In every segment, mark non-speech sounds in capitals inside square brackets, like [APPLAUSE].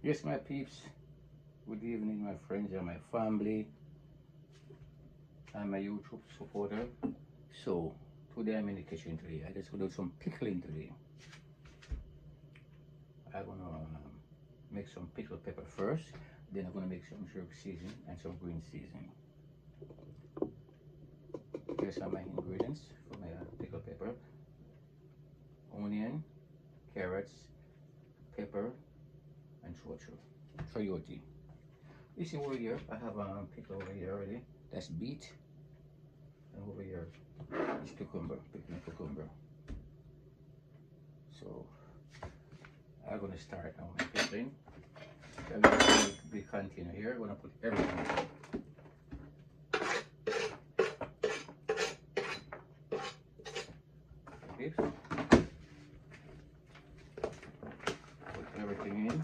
Yes, my peeps. Good evening, my friends and my family. I'm a YouTube supporter. So, today I'm in the kitchen today. I just gonna do some pickling today. I'm gonna um, make some pickled pepper first. Then I'm gonna make some jerk seasoning and some green seasoning. Here's my ingredients for my uh, pickled pepper. Onion, carrots, pepper, and chocho, chayote. You see over here, I have um, pickle over here already. That's beet. And over here is cucumber, picking cucumber. So, I'm gonna start now my pickling. I'm gonna put the container here. I'm gonna Put everything in.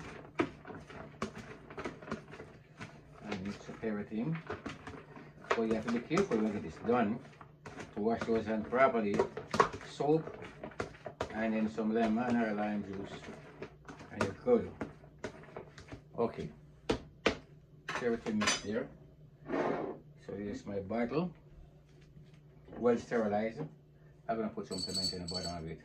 And mix up everything. So you have to be careful when it is done to wash those hands properly. Soap and then some lemon or lime juice. And you're good. Okay. Everything mixed there. So here's my bottle. Well sterilized. I'm gonna put some piment in the bottom of it.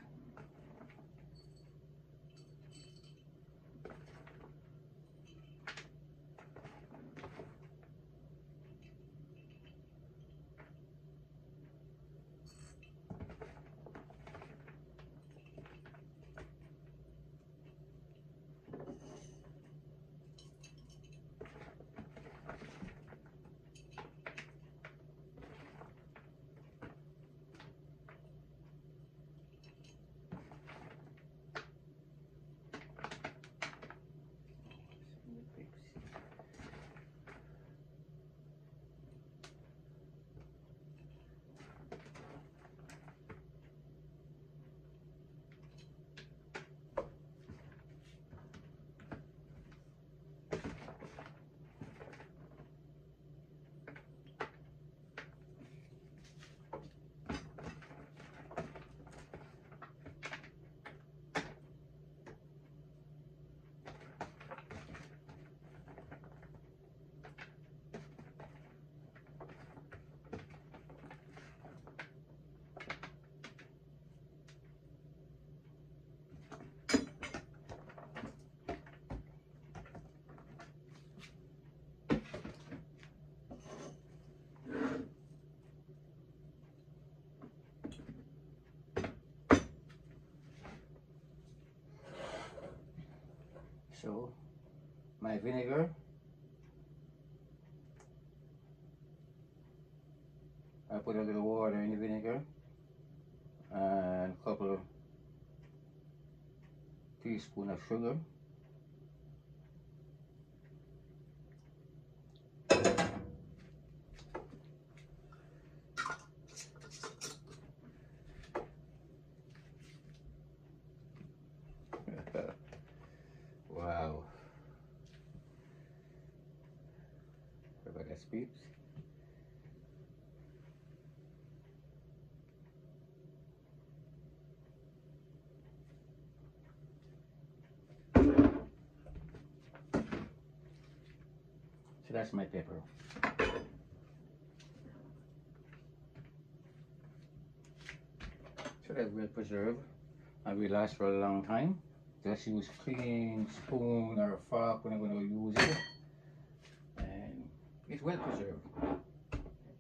So my vinegar. I put a little water in the vinegar and a couple of teaspoon of sugar. wow. Speaks. So that's my pepper. So that will preserve and will last for a long time. Just use clean spoon or fork when I'm going to use it. It's well preserved.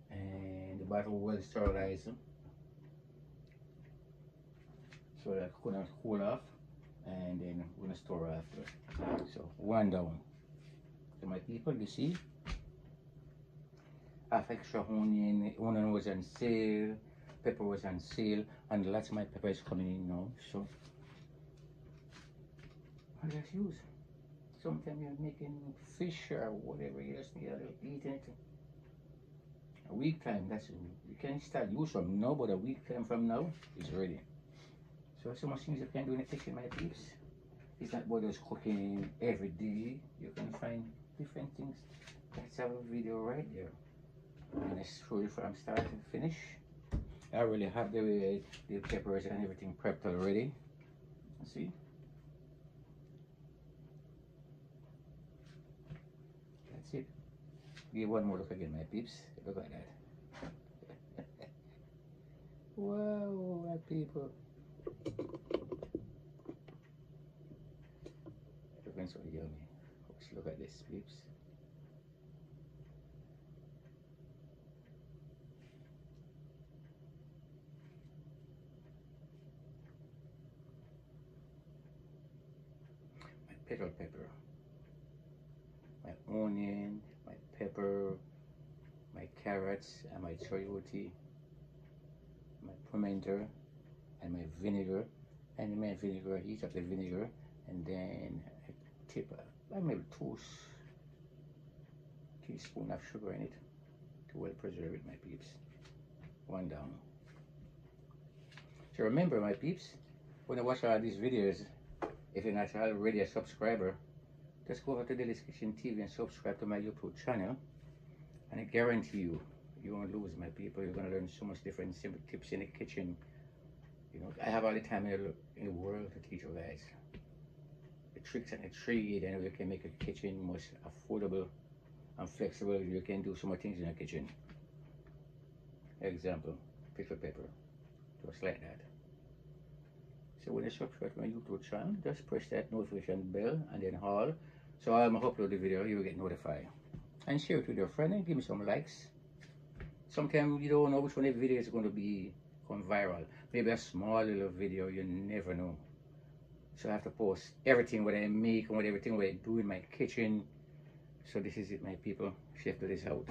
And the bottle well sterilized. So that gonna cool off and then we're gonna store after. So one down. So my people, you see, extra onion, onion was on sale, pepper was on sale, and lots of my pepper is coming in now. So I just use. Sometimes you're making fish or whatever, you just need a little eating it. A week time, that's you can start use from now, but a week time from now, it's ready. So so much things you can do in the kitchen, my peeps. It's not about just cooking every day. You can find different things. Let's have a video right there. And it's you from start to finish. I already have the uh, the peppers and everything prepped already. See? That's it. Give one more look again, my peeps. Look at that. [LAUGHS] wow, my people. Looking so yummy. Let's look at this, peeps. My pickled pepper onion, my pepper, my carrots, and my chayote, my pimento, and my vinegar. And my vinegar, heat up the vinegar, and then I tip, I maybe two teaspoon of sugar in it to well preserve it, my peeps. One down. So remember, my peeps, when you watch all these videos, if you're not already a subscriber, just go over to Delly's Kitchen TV and subscribe to my YouTube channel. And I guarantee you, you won't lose my people. You're going to learn so much different simple tips in the kitchen. You know, I have all the time in the, in the world to teach you guys. The tricks and the trade and you can make a kitchen most affordable and flexible. You can do so many things in your kitchen. Example, pickled pepper. Just like that. So when you subscribe to my YouTube channel, just press that notification bell and then all so I'm um, upload the video, you will get notified. And share it with your friend and give me some likes. Sometimes you don't know which one of the video is going to be going viral. Maybe a small little video, you never know. So I have to post everything what I make and what everything what I do in my kitchen. So this is it, my people. Chef this out.